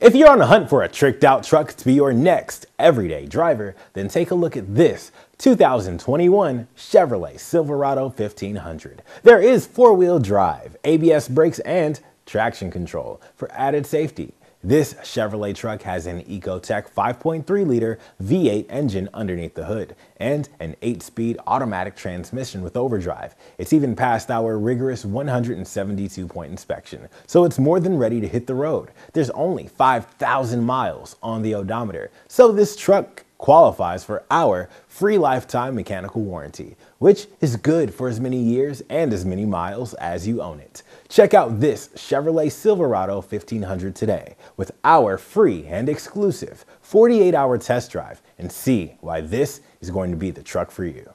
If you're on the hunt for a tricked out truck to be your next everyday driver, then take a look at this 2021 Chevrolet Silverado 1500. There is four wheel drive, ABS brakes, and traction control for added safety. This Chevrolet truck has an Ecotec 5.3 liter V8 engine underneath the hood and an 8 speed automatic transmission with overdrive. It's even passed our rigorous 172 point inspection, so it's more than ready to hit the road. There's only 5,000 miles on the odometer, so this truck qualifies for our free lifetime mechanical warranty, which is good for as many years and as many miles as you own it. Check out this Chevrolet Silverado 1500 today with our free and exclusive 48 hour test drive and see why this is going to be the truck for you.